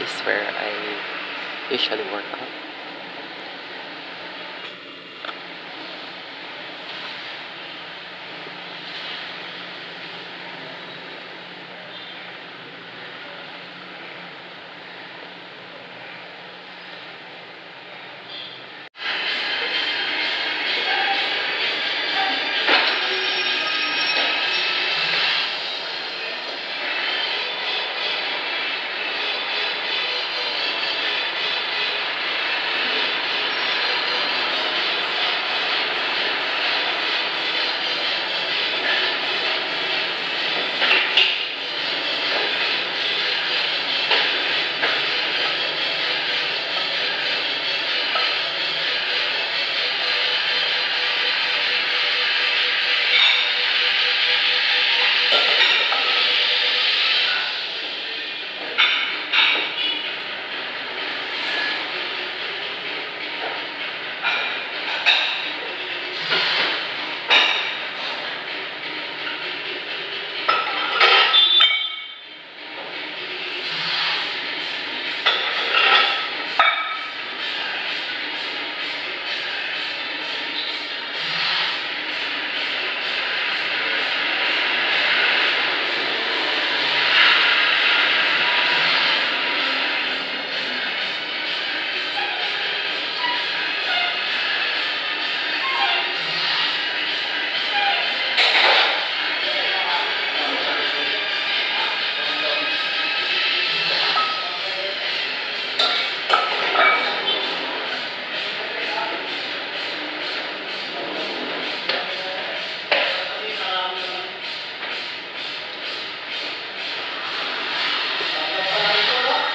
is where I usually work out.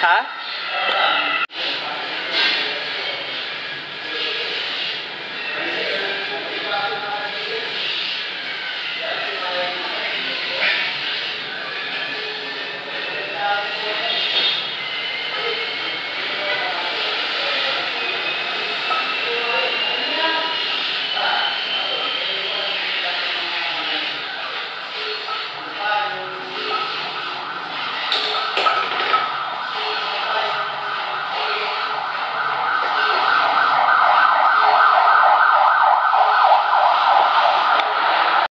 pareja